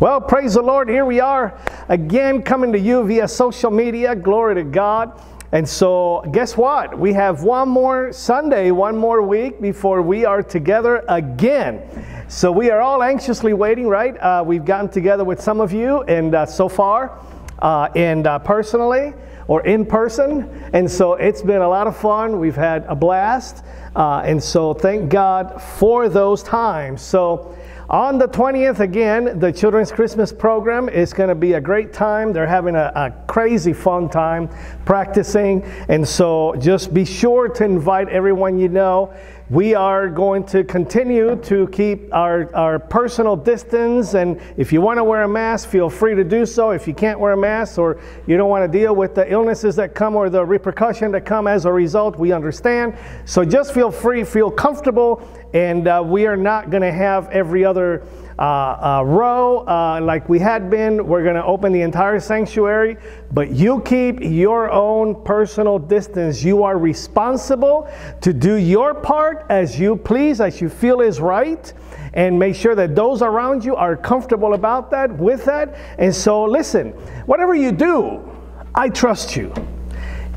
Well, praise the Lord. Here we are again coming to you via social media. Glory to God. And so, guess what? We have one more Sunday, one more week before we are together again. So, we are all anxiously waiting, right? Uh, we've gotten together with some of you, and uh, so far, uh, and uh, personally or in person. And so, it's been a lot of fun. We've had a blast. Uh, and so, thank God for those times. So, on the 20th, again, the Children's Christmas program is going to be a great time. They're having a, a, crazy fun time practicing. And so just be sure to invite everyone you know we are going to continue to keep our, our personal distance. And if you want to wear a mask, feel free to do so. If you can't wear a mask or you don't want to deal with the illnesses that come or the repercussion that come as a result, we understand. So just feel free, feel comfortable, and uh, we are not going to have every other uh, uh, row uh, like we had been. We're going to open the entire sanctuary, but you keep your own personal distance. You are responsible to do your part as you please, as you feel is right, and make sure that those around you are comfortable about that, with that. And so, listen, whatever you do, I trust you.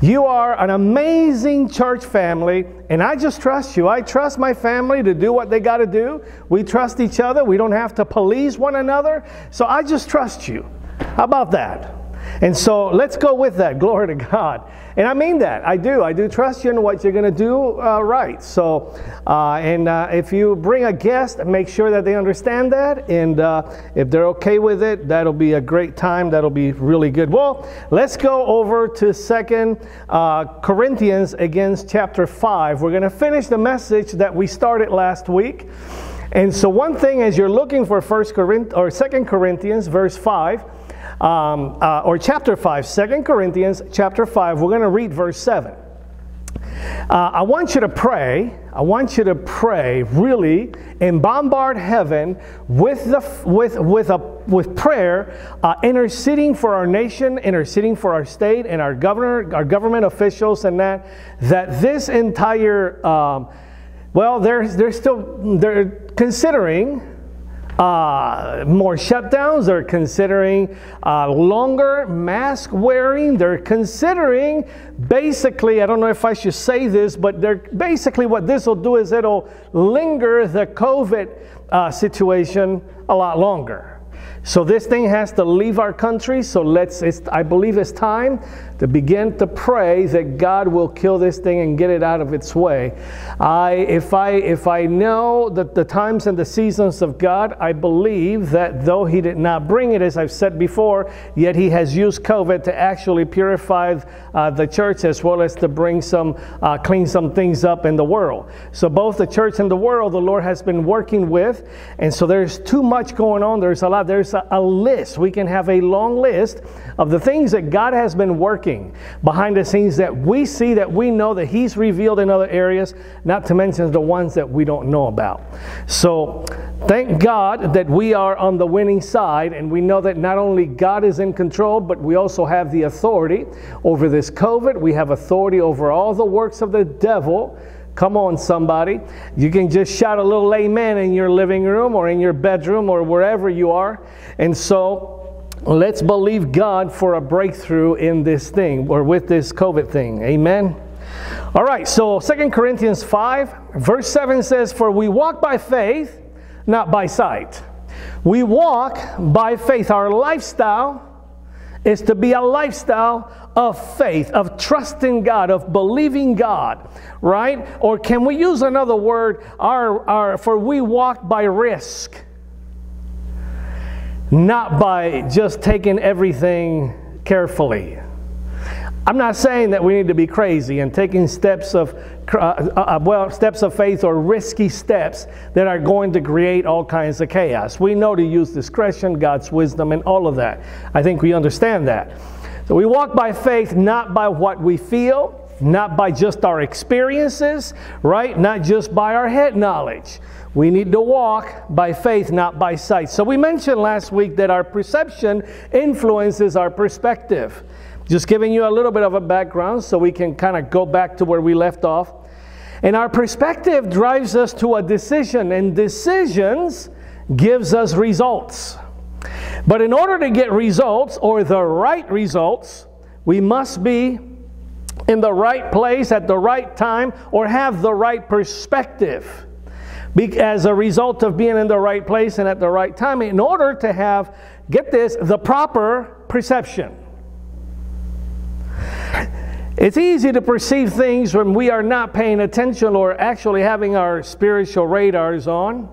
You are an amazing church family, and I just trust you. I trust my family to do what they got to do. We trust each other. We don't have to police one another. So I just trust you. How about that? And so let's go with that. Glory to God. And I mean that. I do. I do trust you in what you're going to do uh, right. So, uh, and uh, if you bring a guest, make sure that they understand that. And uh, if they're okay with it, that'll be a great time. That'll be really good. Well, let's go over to Second uh, Corinthians against chapter 5. We're going to finish the message that we started last week. And so, one thing as you're looking for First Corinthians or Second Corinthians, verse 5, um, uh, or chapter 5, 2 Corinthians chapter 5, we're going to read verse 7. Uh, I want you to pray. I want you to pray really and bombard heaven with the with with a with prayer, uh, interceding for our nation, interceding for our state and our governor, our government officials, and that that this entire um, well, they're they're still they're considering uh, more shutdowns. They're considering uh, longer mask wearing. They're considering basically, I don't know if I should say this, but they're basically what this will do is it'll linger the COVID uh, situation a lot longer. So this thing has to leave our country. So let's, I believe it's time to begin to pray that God will kill this thing and get it out of its way. I, if I, if I know that the times and the seasons of God, I believe that though He did not bring it, as I've said before, yet He has used COVID to actually purify uh, the church as well as to bring some, uh, clean some things up in the world. So both the church and the world, the Lord has been working with, and so there's too much going on. There's a lot. There's a, a list. We can have a long list of the things that God has been working behind the scenes that we see, that we know that He's revealed in other areas, not to mention the ones that we don't know about. So, thank God that we are on the winning side, and we know that not only God is in control, but we also have the authority over this COVID. We have authority over all the works of the devil. Come on, somebody. You can just shout a little amen in your living room or in your bedroom or wherever you are. And so, let's believe God for a breakthrough in this thing or with this COVID thing. Amen. All right, so Second Corinthians 5, verse 7 says, For we walk by faith, not by sight. We walk by faith. Our lifestyle is to be a lifestyle of faith, of trusting God, of believing God, right? Or can we use another word? Our, our, for we walk by risk not by just taking everything carefully. I'm not saying that we need to be crazy and taking steps of uh, uh, well steps of faith or risky steps that are going to create all kinds of chaos. We know to use discretion, God's wisdom, and all of that. I think we understand that. So we walk by faith, not by what we feel, not by just our experiences, right? Not just by our head knowledge. We need to walk by faith, not by sight. So, we mentioned last week that our perception influences our perspective. Just giving you a little bit of a background so we can kind of go back to where we left off. And our perspective drives us to a decision, and decisions gives us results. But in order to get results or the right results, we must be in the right place at the right time or have the right perspective. As a result of being in the right place and at the right time, in order to have, get this, the proper perception. It's easy to perceive things when we are not paying attention or actually having our spiritual radars on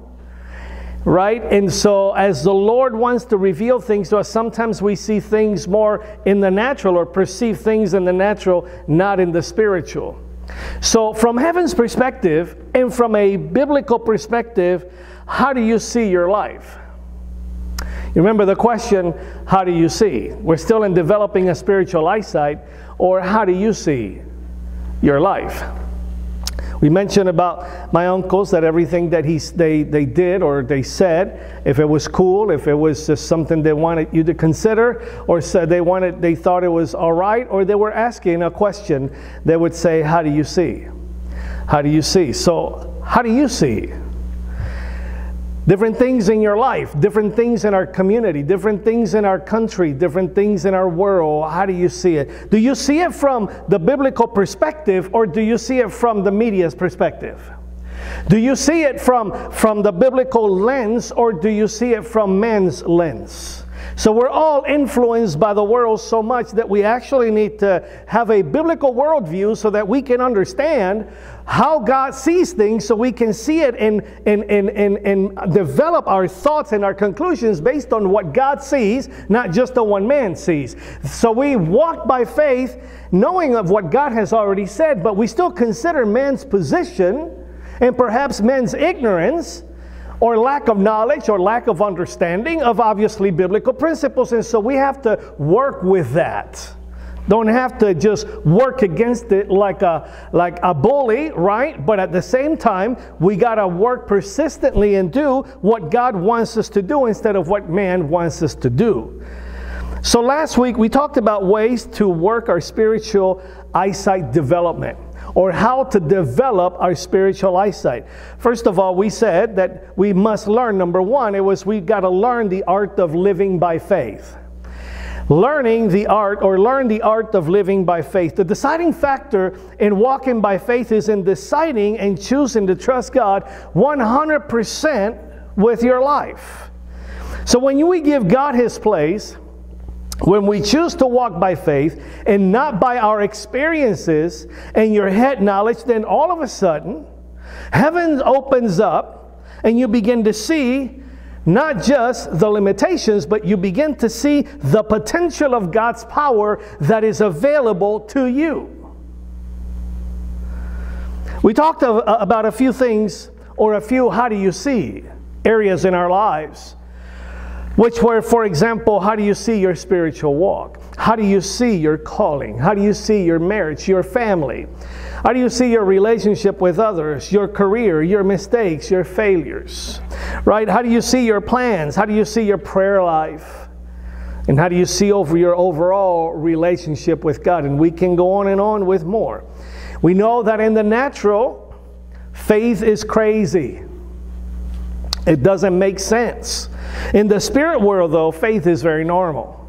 right? And so, as the Lord wants to reveal things to us, sometimes we see things more in the natural or perceive things in the natural, not in the spiritual. So, from heaven's perspective and from a biblical perspective, how do you see your life? You remember the question, how do you see? We're still in developing a spiritual eyesight, or how do you see your life? We mentioned about my uncles that everything that he, they, they did or they said, if it was cool, if it was just something they wanted you to consider, or said they wanted, they thought it was all right, or they were asking a question, they would say, "How do you see? How do you see?" So, how do you see? Different things in your life, different things in our community, different things in our country, different things in our world. How do you see it? Do you see it from the biblical perspective or do you see it from the media's perspective? Do you see it from, from the biblical lens or do you see it from man's lens? So we're all influenced by the world so much that we actually need to have a biblical worldview so that we can understand how God sees things so we can see it and, and, and, and, and develop our thoughts and our conclusions based on what God sees, not just the one man sees. So we walk by faith knowing of what God has already said, but we still consider man's position and perhaps men's ignorance or lack of knowledge or lack of understanding of obviously biblical principles. And so we have to work with that. Don't have to just work against it like a, like a bully, right? But at the same time, we got to work persistently and do what God wants us to do instead of what man wants us to do. So last week we talked about ways to work our spiritual eyesight development or how to develop our spiritual eyesight. First of all, we said that we must learn, number one, it was we got to learn the art of living by faith. Learning the art or learn the art of living by faith. The deciding factor in walking by faith is in deciding and choosing to trust God 100% with your life. So when we give God His place, when we choose to walk by faith and not by our experiences and your head knowledge, then all of a sudden, heaven opens up and you begin to see not just the limitations, but you begin to see the potential of God's power that is available to you. We talked of, uh, about a few things, or a few how do you see areas in our lives which were, for example, how do you see your spiritual walk? How do you see your calling? How do you see your marriage, your family? How do you see your relationship with others, your career, your mistakes, your failures? Right? How do you see your plans? How do you see your prayer life? And how do you see over your overall relationship with God? And we can go on and on with more. We know that in the natural, faith is crazy. It doesn't make sense. In the spirit world, though, faith is very normal.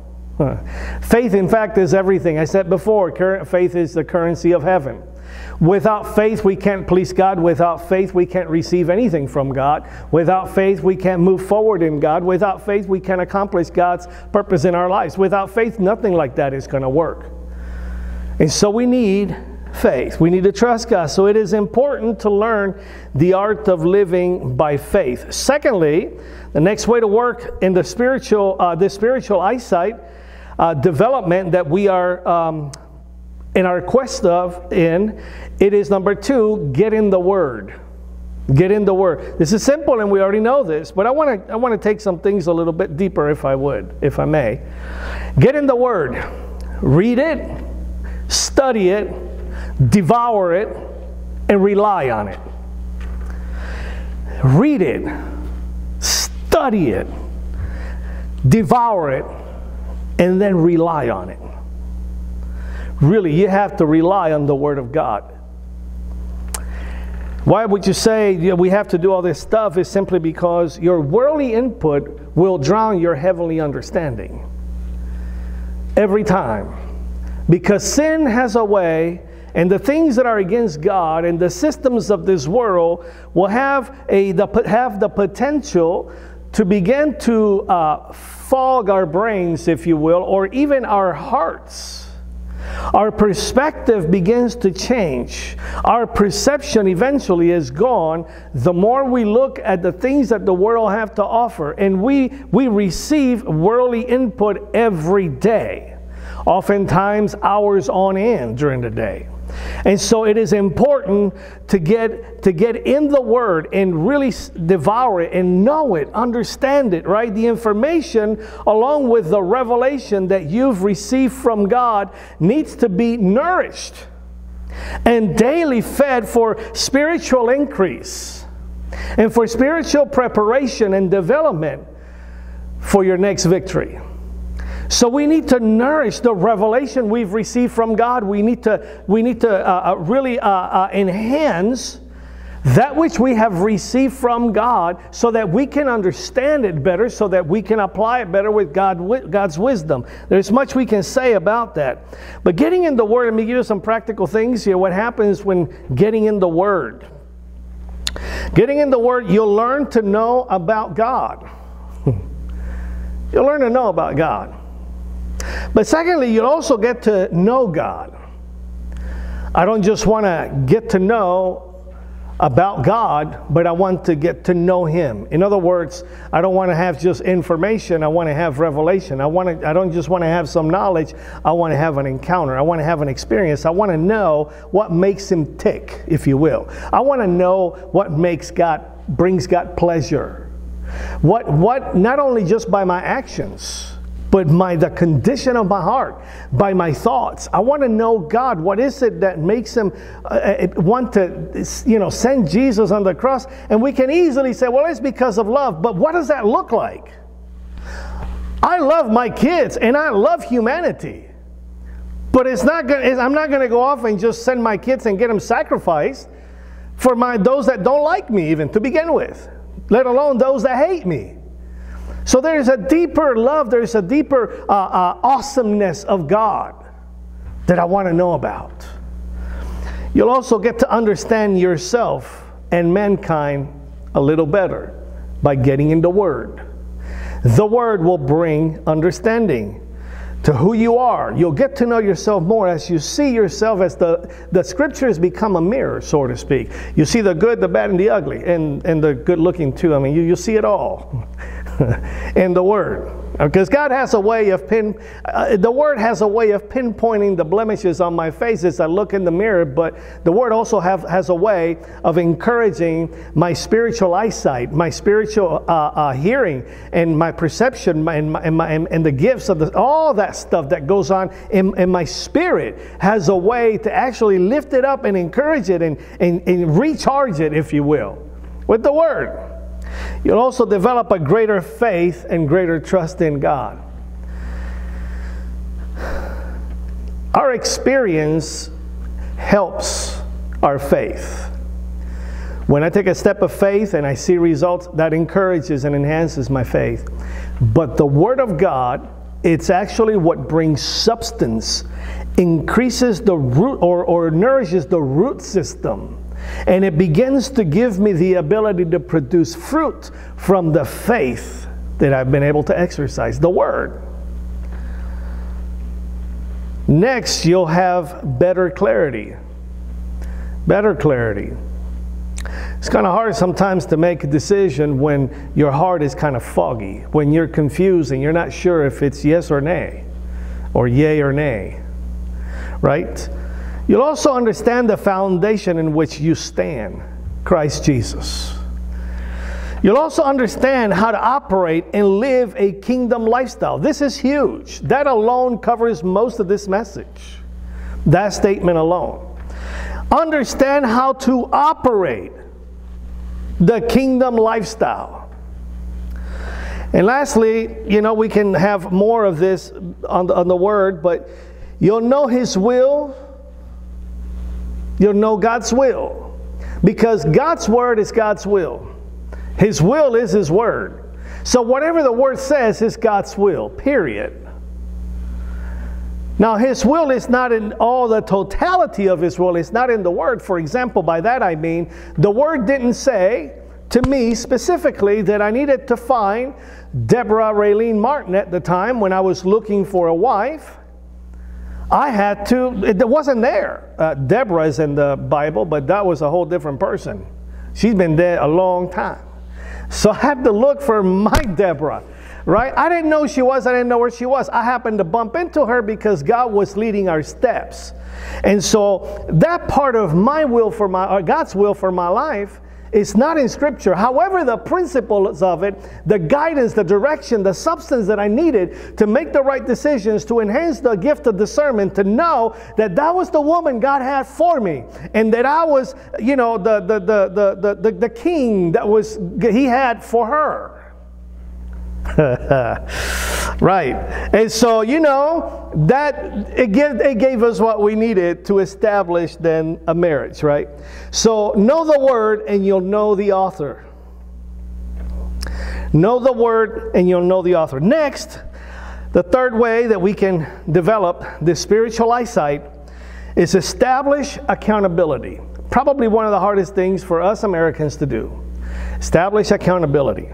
Faith, in fact, is everything. I said before, faith is the currency of heaven. Without faith, we can't please God. Without faith, we can't receive anything from God. Without faith, we can't move forward in God. Without faith, we can't accomplish God's purpose in our lives. Without faith, nothing like that is going to work. And so we need faith. We need to trust God. So it is important to learn the art of living by faith. Secondly, the next way to work in the spiritual, uh, the spiritual eyesight uh, development that we are um, in our quest of in, it is number two, get in the Word. Get in the Word. This is simple, and we already know this, but I want to I want to take some things a little bit deeper, if I would, if I may. Get in the Word. Read it, study it, devour it, and rely on it. Read it, study it, devour it, and then rely on it. Really, you have to rely on the Word of God. Why would you say you know, we have to do all this stuff? Is simply because your worldly input will drown your heavenly understanding. Every time. Because sin has a way, and the things that are against God and the systems of this world will have, a, the, have the potential to begin to uh, fog our brains, if you will, or even our hearts our perspective begins to change. Our perception eventually is gone the more we look at the things that the world have to offer and we we receive worldly input every day. Oftentimes hours on end during the day. And so it is important to get to get in the word and really devour it and know it, understand it, right? The information along with the revelation that you've received from God needs to be nourished and daily fed for spiritual increase and for spiritual preparation and development for your next victory. So we need to nourish the revelation we've received from God. We need to, we need to uh, uh, really uh, uh, enhance that which we have received from God so that we can understand it better, so that we can apply it better with God, God's wisdom. There's much we can say about that. But getting in the Word, let me give you some practical things here. What happens when getting in the Word? Getting in the Word, you'll learn to know about God. you'll learn to know about God. But secondly, you'll also get to know God. I don't just want to get to know about God, but I want to get to know Him. In other words, I don't want to have just information, I want to have revelation. I, want to, I don't just want to have some knowledge, I want to have an encounter. I want to have an experience. I want to know what makes Him tick, if you will. I want to know what makes God, brings God pleasure. What, what, not only just by my actions, but my the condition of my heart, by my thoughts. I want to know God. What is it that makes him uh, uh, want to, you know, send Jesus on the cross? And we can easily say, well, it's because of love. But what does that look like? I love my kids and I love humanity. But it's not gonna, I'm not going to go off and just send my kids and get them sacrificed for my those that don't like me even to begin with, let alone those that hate me. So there's a deeper love, there's a deeper uh, uh, awesomeness of God that I want to know about. You'll also get to understand yourself and mankind a little better by getting in the Word. The Word will bring understanding to who you are. You'll get to know yourself more as you see yourself as the, the scriptures become a mirror, so to speak. You see the good, the bad, and the ugly, and, and the good looking too. I mean, you, you see it all. in the Word. Because God has a way of pin, uh, the Word has a way of pinpointing the blemishes on my face as I look in the mirror, but the Word also have, has a way of encouraging my spiritual eyesight, my spiritual uh, uh, hearing, and my perception, and, my, and, my, and, the gifts of the, all that stuff that goes on in, in my spirit has a way to actually lift it up and encourage it and, and, and recharge it, if you will, with the Word. You'll also develop a greater faith and greater trust in God. Our experience helps our faith. When I take a step of faith and I see results, that encourages and enhances my faith. But the Word of God, it's actually what brings substance, increases the root or, or nourishes the root system and it begins to give me the ability to produce fruit from the faith that I've been able to exercise, the Word. Next, you'll have better clarity. Better clarity. It's kind of hard sometimes to make a decision when your heart is kind of foggy, when you're confused and you're not sure if it's yes or nay, or yay or nay, right? You'll also understand the foundation in which you stand Christ Jesus. You'll also understand how to operate and live a kingdom lifestyle. This is huge. That alone covers most of this message. That statement alone. Understand how to operate the kingdom lifestyle. And lastly, you know, we can have more of this on the, on the word, but you'll know His will You'll know God's will. Because God's word is God's will. His will is His word. So, whatever the word says is God's will, period. Now, his will is not in all the totality of his will, it's not in the word. For example, by that I mean, the word didn't say to me specifically that I needed to find Deborah Raylene Martin at the time when I was looking for a wife. I had to, it wasn't there. Uh, Deborah is in the Bible, but that was a whole different person. She's been dead a long time. So I had to look for my Deborah right? I didn't know she was, I didn't know where she was. I happened to bump into her because God was leading our steps. And so that part of my will for my, God's will for my life is not in Scripture. However, the principles of it, the guidance, the direction, the substance that I needed to make the right decisions, to enhance the gift of discernment, to know that that was the woman God had for me, and that I was, you know, the the the the the, the king that was He had for her. right. And so, you know, that it gave, it gave us what we needed to establish then a marriage, right? So, know the word and you'll know the author. Know the word and you'll know the author. Next, the third way that we can develop this spiritual eyesight is establish accountability. Probably one of the hardest things for us Americans to do. Establish accountability.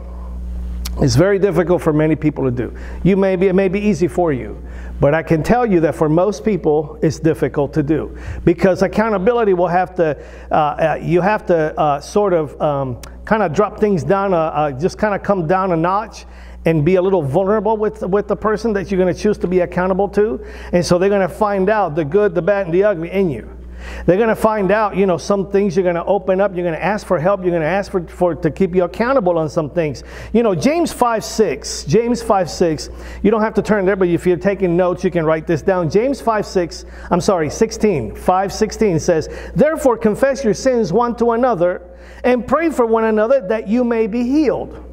It's very difficult for many people to do. You may be, it may be easy for you, but I can tell you that for most people, it's difficult to do because accountability will have to, uh, uh, you have to uh, sort of um, kind of drop things down, uh, uh, just kind of come down a notch and be a little vulnerable with, with the person that you're going to choose to be accountable to. And so they're going to find out the good, the bad, and the ugly in you. They're going to find out, you know, some things you're going to open up. You're going to ask for help. You're going to ask for, for to keep you accountable on some things. You know, James 5 6. James 5 6. You don't have to turn there, but if you're taking notes, you can write this down. James 5 6. I'm sorry, 16. 5 16 says, Therefore confess your sins one to another and pray for one another that you may be healed.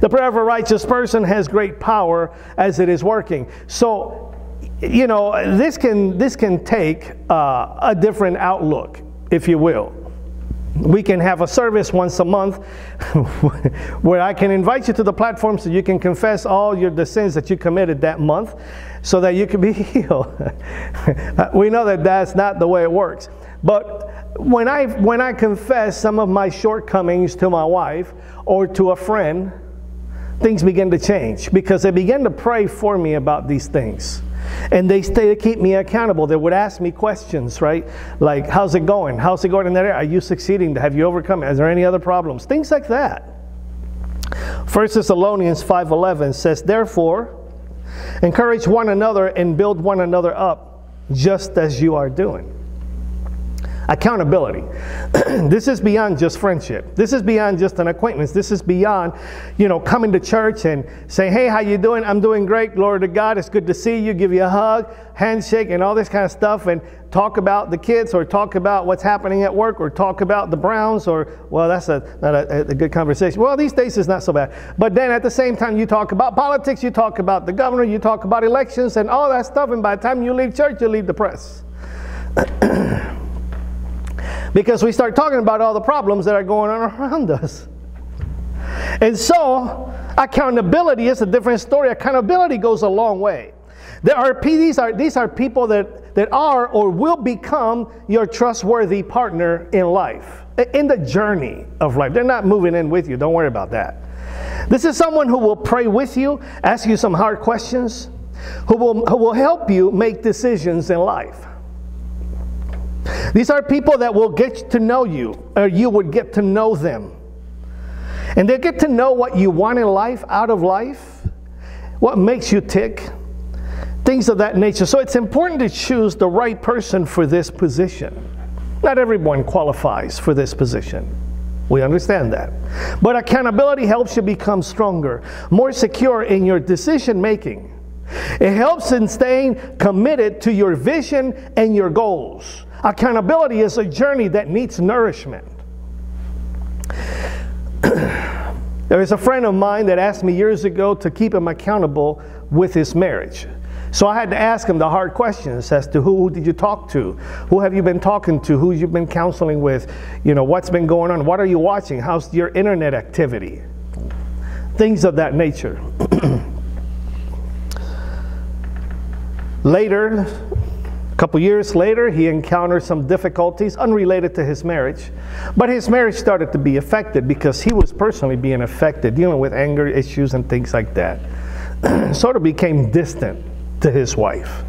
The prayer of a righteous person has great power as it is working. So you know, this can, this can take uh, a different outlook, if you will. We can have a service once a month where I can invite you to the platform so you can confess all your, the sins that you committed that month so that you can be healed. we know that that's not the way it works. But when I, when I confess some of my shortcomings to my wife or to a friend, things begin to change because they begin to pray for me about these things. And they stay to keep me accountable. They would ask me questions, right? Like, how's it going? How's it going in that area? Are you succeeding? Have you overcome? Is there any other problems? Things like that. 1 Thessalonians 5.11 says, Therefore, encourage one another and build one another up, just as you are doing. Accountability. this is beyond just friendship. This is beyond just an acquaintance. This is beyond, you know, coming to church and saying, "Hey, how you doing? I'm doing great. Glory to God. It's good to see you." Give you a hug, handshake, and all this kind of stuff, and talk about the kids, or talk about what's happening at work, or talk about the Browns, or well, that's a not a, a good conversation. Well, these days it's not so bad. But then at the same time, you talk about politics, you talk about the governor, you talk about elections, and all that stuff. And by the time you leave church, you leave the press. because we start talking about all the problems that are going on around us. And so, accountability is a different story. Accountability goes a long way. There are, these, are, these are people that, that are or will become your trustworthy partner in life, in the journey of life. They're not moving in with you. Don't worry about that. This is someone who will pray with you, ask you some hard questions, who will, who will help you make decisions in life. These are people that will get to know you, or you would get to know them. And they get to know what you want in life, out of life, what makes you tick, things of that nature. So it's important to choose the right person for this position. Not everyone qualifies for this position. We understand that. But accountability helps you become stronger, more secure in your decision making. It helps in staying committed to your vision and your goals. Accountability is a journey that needs nourishment. there is a friend of mine that asked me years ago to keep him accountable with his marriage. So I had to ask him the hard questions as to who did you talk to? Who have you been talking to? Who you've been counseling with? You know, what's been going on? What are you watching? How's your internet activity? things of that nature. later, a couple years later, he encountered some difficulties unrelated to his marriage. But his marriage started to be affected because he was personally being affected, dealing with anger issues and things like that. sort of became distant to his wife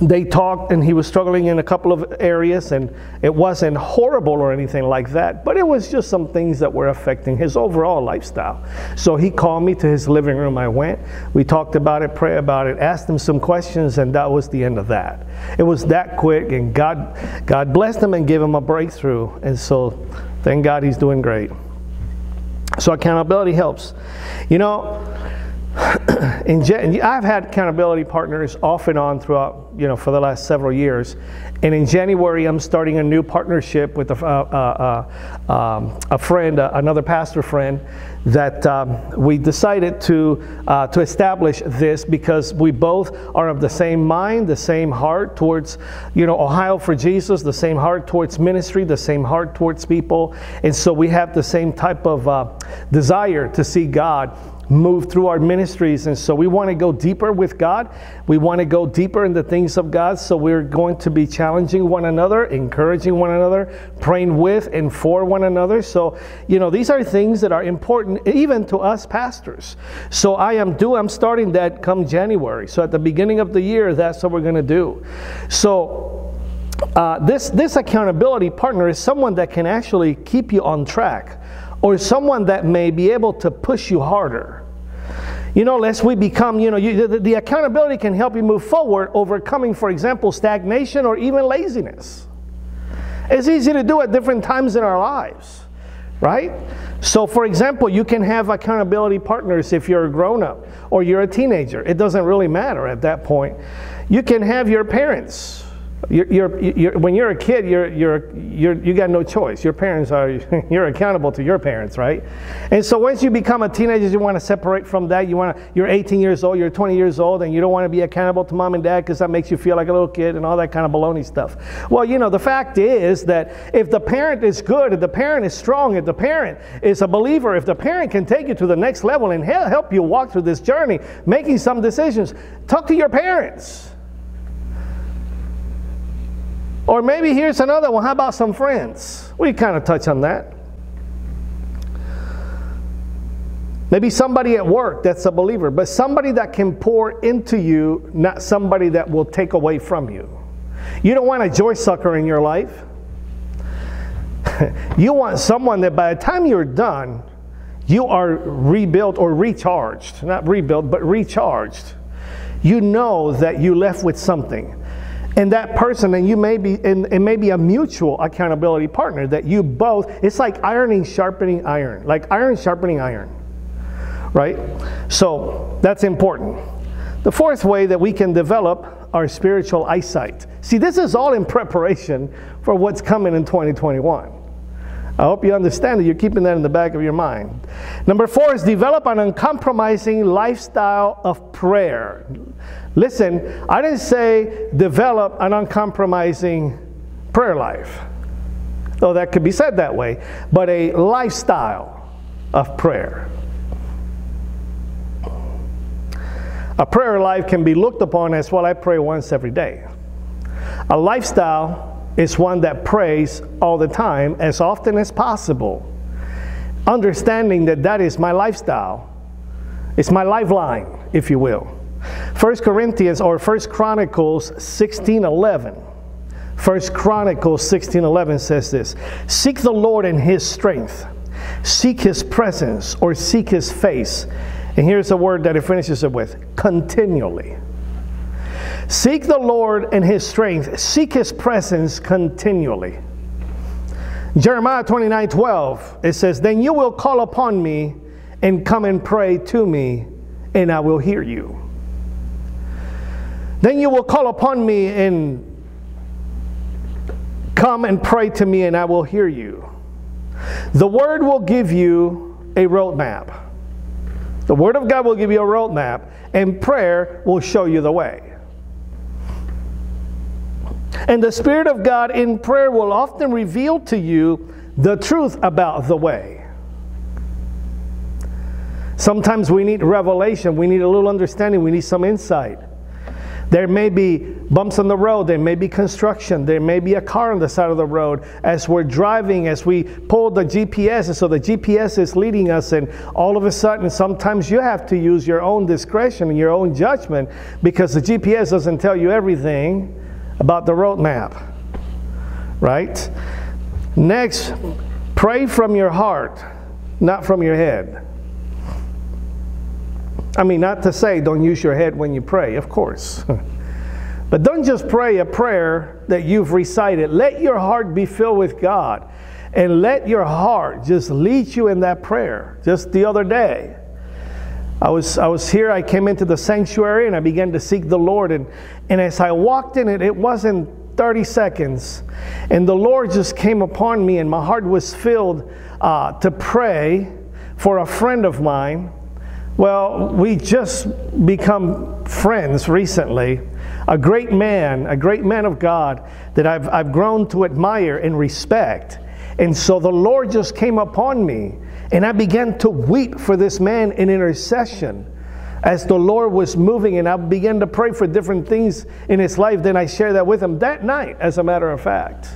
they talked and he was struggling in a couple of areas and it wasn't horrible or anything like that but it was just some things that were affecting his overall lifestyle. So he called me to his living room. I went. We talked about it prayed about it asked him some questions and that was the end of that. It was that quick and god god blessed him and gave him a breakthrough. And so thank god he's doing great. So accountability helps. You know in, I've had accountability partners off and on throughout, you know, for the last several years. And in January, I'm starting a new partnership with a, uh, uh, um, a friend, uh, another pastor friend, that um, we decided to, uh, to establish this because we both are of the same mind, the same heart towards, you know, Ohio for Jesus, the same heart towards ministry, the same heart towards people. And so we have the same type of uh, desire to see God move through our ministries. And so we want to go deeper with God. We want to go deeper in the things of God. So we're going to be challenging one another, encouraging one another, praying with and for one another. So, you know, these are things that are important even to us pastors. So I am do I'm starting that come January. So at the beginning of the year, that's what we're going to do. So uh, this this accountability partner is someone that can actually keep you on track or someone that may be able to push you harder. You know, lest we become, you know, you, the, the accountability can help you move forward, overcoming, for example, stagnation or even laziness. It's easy to do at different times in our lives, right? So, for example, you can have accountability partners if you're a grown up or you're a teenager. It doesn't really matter at that point. You can have your parents you're, you're, you're, when you're a kid, you're, you're, you're, you got no choice. Your parents are, you're accountable to your parents, right? And so once you become a teenager, you want to separate from that. You want to, you're 18 years old, you're 20 years old, and you don't want to be accountable to mom and dad because that makes you feel like a little kid and all that kind of baloney stuff. Well, you know, the fact is that if the parent is good, if the parent is strong, if the parent is a believer, if the parent can take you to the next level and help you walk through this journey, making some decisions, talk to your parents. Or maybe here's another one. How about some friends? We kind of touch on that. Maybe somebody at work that's a believer, but somebody that can pour into you, not somebody that will take away from you. You don't want a joy sucker in your life. you want someone that by the time you're done, you are rebuilt or recharged. Not rebuilt, but recharged. You know that you left with something and that person and you may be and it may be a mutual accountability partner that you both it's like ironing sharpening iron like iron sharpening iron right? So that's important. The fourth way that we can develop our spiritual eyesight. See this is all in preparation for what's coming in 2021 I hope you understand that you're keeping that in the back of your mind. Number four is develop an uncompromising lifestyle of prayer. Listen, I didn't say develop an uncompromising prayer life, though that could be said that way, but a lifestyle of prayer. A prayer life can be looked upon as well, I pray once every day. A lifestyle is one that prays all the time, as often as possible, understanding that that is my lifestyle. It's my lifeline, if you will. 1 Corinthians or 1 Chronicles 16:11. 1 Chronicles 16:11 says this: Seek the Lord in his strength. Seek his presence or seek his face. And here's a word that it finishes it with, continually. Seek the Lord and his strength, seek his presence continually. Jeremiah 29 12, it says, Then you will call upon me and come and pray to me, and I will hear you. Then you will call upon me and come and pray to me, and I will hear you. The Word will give you a roadmap. The Word of God will give you a roadmap, and prayer will show you the way. And the Spirit of God in prayer will often reveal to you the truth about the way. Sometimes we need revelation, we need a little understanding, we need some insight. There may be bumps on the road, there may be construction, there may be a car on the side of the road. As we're driving, as we pull the GPS, and so the GPS is leading us, and all of a sudden, sometimes you have to use your own discretion and your own judgment because the GPS doesn't tell you everything about the roadmap. Right? Next, pray from your heart, not from your head. I mean, not to say don't use your head when you pray, of course. but don't just pray a prayer that you've recited. Let your heart be filled with God and let your heart just lead you in that prayer. Just the other day, I was, I was here, I came into the sanctuary and I began to seek the Lord. And, and as I walked in it, it wasn't 30 seconds. And the Lord just came upon me, and my heart was filled uh, to pray for a friend of mine well, we just become friends recently. A great man, a great man of God that I've, I've grown to admire and respect. And so the Lord just came upon me, and I began to weep for this man in intercession as the Lord was moving, and I began to pray for different things in his life. Then I shared that with him that night, as a matter of fact.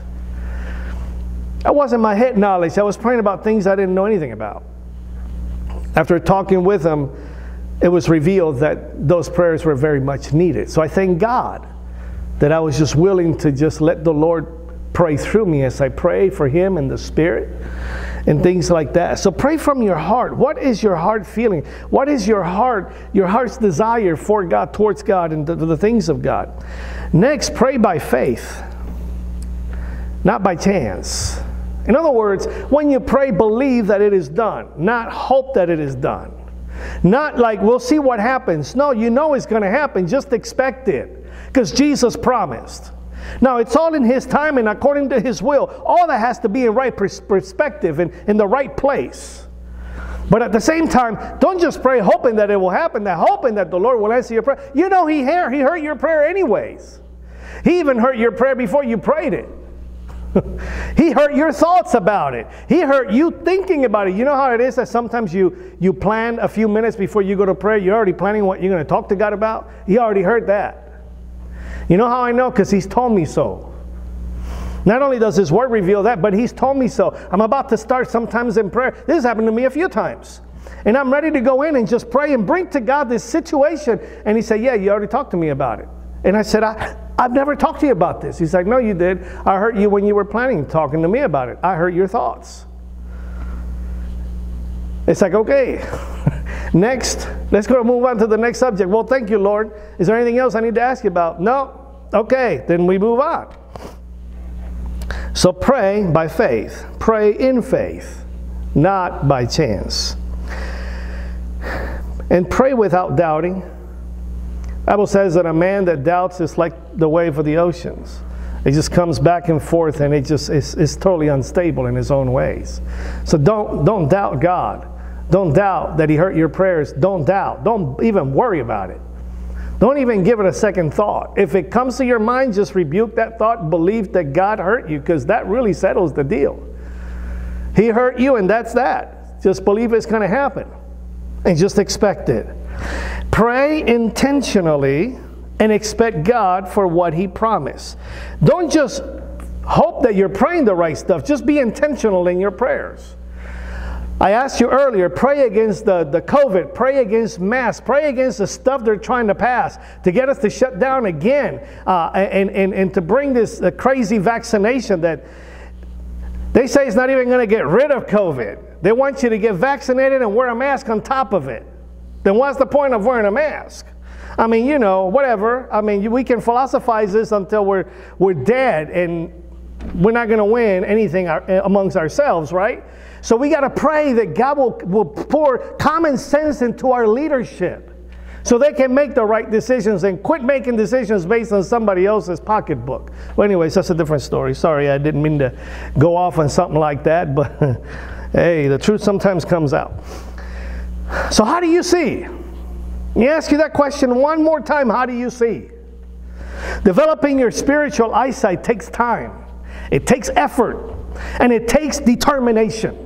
That wasn't my head knowledge. I was praying about things I didn't know anything about. After talking with him, it was revealed that those prayers were very much needed. So I thank God that I was just willing to just let the Lord pray through me as I pray for him and the Spirit and things like that. So pray from your heart. What is your heart feeling? What is your heart, your heart's desire for God, towards God, and the, the things of God? Next, pray by faith, not by chance. In other words, when you pray, believe that it is done, not hope that it is done. Not like, we'll see what happens. No, you know it's going to happen. Just expect it because Jesus promised. Now, it's all in His time and according to His will. All that has to be in right perspective and in the right place. But at the same time, don't just pray hoping that it will happen, that hoping that the Lord will answer your prayer. You know He heard, he heard your prayer anyways. He even heard your prayer before you prayed it. he heard your thoughts about it. He heard you thinking about it. You know how it is that sometimes you, you plan a few minutes before you go to prayer, you're already planning what you're going to talk to God about? He already heard that. You know how I know? Because He's told me so. Not only does His Word reveal that, but He's told me so. I'm about to start sometimes in prayer. This has happened to me a few times. And I'm ready to go in and just pray and bring to God this situation. And He said, Yeah, you already talked to me about it. And I said, I, I've never talked to you about this. He's like, No, you did. I heard you when you were planning, talking to me about it. I heard your thoughts. It's like, okay, next, let's go move on to the next subject. Well, thank you, Lord. Is there anything else I need to ask you about? No? Okay, then we move on. So pray by faith, pray in faith, not by chance. And pray without doubting. Bible says that a man that doubts is like the wave of the oceans. It just comes back and forth and it just is, totally unstable in his own ways. So don't, don't doubt God. Don't doubt that he heard your prayers. Don't doubt. Don't even worry about it. Don't even give it a second thought. If it comes to your mind, just rebuke that thought. Believe that God hurt you because that really settles the deal. He hurt you and that's that. Just believe it's going to happen and just expect it. Pray intentionally and expect God for what He promised. Don't just hope that you're praying the right stuff, just be intentional in your prayers. I asked you earlier, pray against the, the COVID, pray against masks, pray against the stuff they're trying to pass to get us to shut down again uh, and, and, and to bring this uh, crazy vaccination that they say is not even going to get rid of COVID. They want you to get vaccinated and wear a mask on top of it then what's the point of wearing a mask? I mean, you know, whatever. I mean, we can philosophize this until we're, we're dead and we're not going to win anything amongst ourselves, right? So we got to pray that God will, will pour common sense into our leadership so they can make the right decisions and quit making decisions based on somebody else's pocketbook. Well, anyways, that's a different story. Sorry, I didn't mean to go off on something like that, but hey, the truth sometimes comes out. So, how do you see? Let me ask you that question one more time. How do you see? Developing your spiritual eyesight takes time, it takes effort, and it takes determination.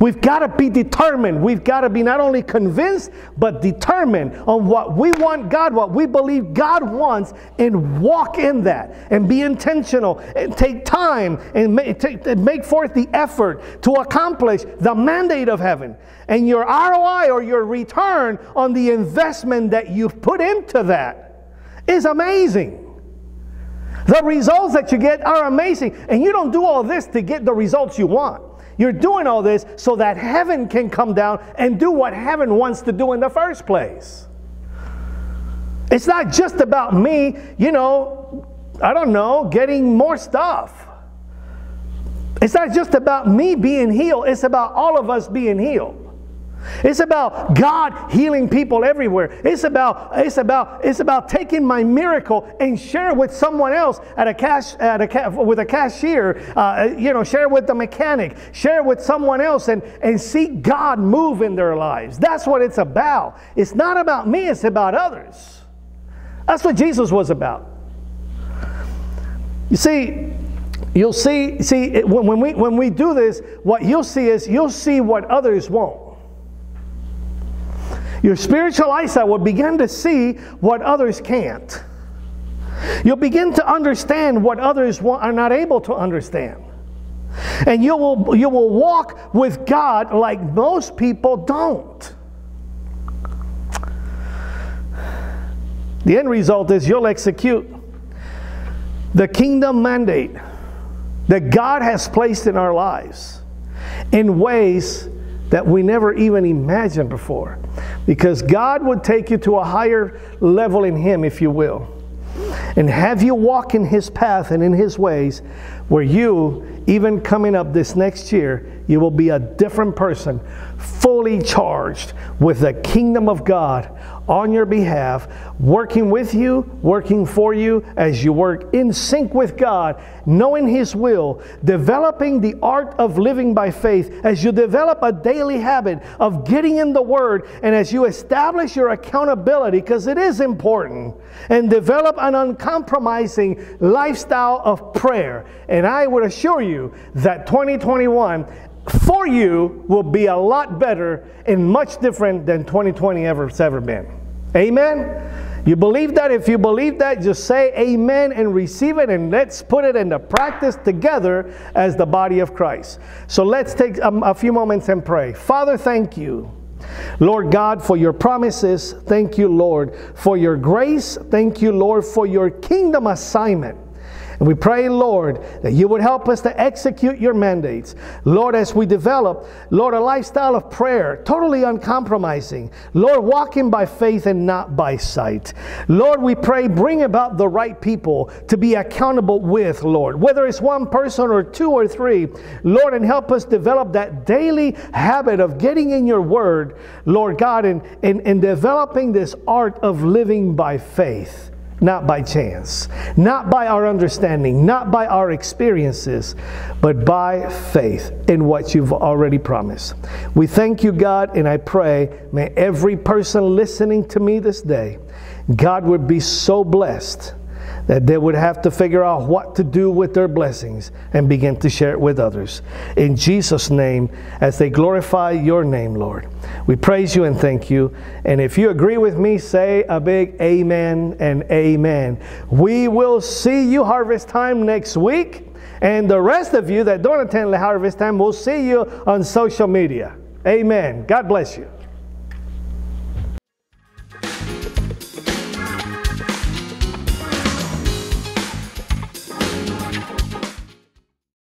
We've got to be determined. We've got to be not only convinced, but determined on what we want God, what we believe God wants, and walk in that and be intentional and take time and make, forth the effort to accomplish the mandate of heaven. And your ROI or your return on the investment that you've put into that is amazing. The results that you get are amazing. And you don't do all this to get the results you want. You're doing all this so that heaven can come down and do what heaven wants to do in the first place. It's not just about me, you know, I don't know, getting more stuff. It's not just about me being healed, it's about all of us being healed. It's about God healing people everywhere. It's about, it's about, it's about taking my miracle and share with someone else at a cash, at a, with a cashier, uh, you know, share with the mechanic, share with someone else and, and see God move in their lives. That's what it's about. It's not about me, it's about others. That's what Jesus was about. You see, you'll see, see when, we, when we do this, what you'll see is you'll see what others won't. Your spiritual eyesight will begin to see what others can't. You'll begin to understand what others are not able to understand. And you will, you will walk with God like most people don't. The end result is you'll execute the kingdom mandate that God has placed in our lives in ways that we never even imagined before. Because God would take you to a higher level in Him, if you will, and have you walk in His path and in His ways, where you, even coming up this next year, you will be a different person, fully charged with the kingdom of God on your behalf, working with you, working for you as you work in sync with God, knowing His will, developing the art of living by faith, as you develop a daily habit of getting in the Word, and as you establish your accountability, because it is important, and develop an uncompromising lifestyle of prayer. And I would assure you that 2021 for you will be a lot better and much different than 2020 ever has ever been. Amen? You believe that? If you believe that, just say amen and receive it, and let's put it into practice together as the body of Christ. So let's take a, a few moments and pray. Father, thank you. Lord God, for your promises. Thank you, Lord, for your grace. Thank you, Lord, for your kingdom assignment. And we pray, Lord, that you would help us to execute your mandates. Lord, as we develop, Lord, a lifestyle of prayer, totally uncompromising. Lord, walking by faith and not by sight. Lord, we pray, bring about the right people to be accountable with, Lord, whether it's one person or two or three. Lord, and help us develop that daily habit of getting in your word, Lord God, and, and, and developing this art of living by faith not by chance, not by our understanding, not by our experiences, but by faith in what you've already promised. We thank you, God, and I pray, may every person listening to me this day, God would be so blessed that they would have to figure out what to do with their blessings and begin to share it with others. In Jesus' name, as they glorify your name, Lord, we praise you and thank you. And if you agree with me, say a big amen and amen. We will see you harvest time next week. And the rest of you that don't attend the harvest time, we'll see you on social media. Amen. God bless you.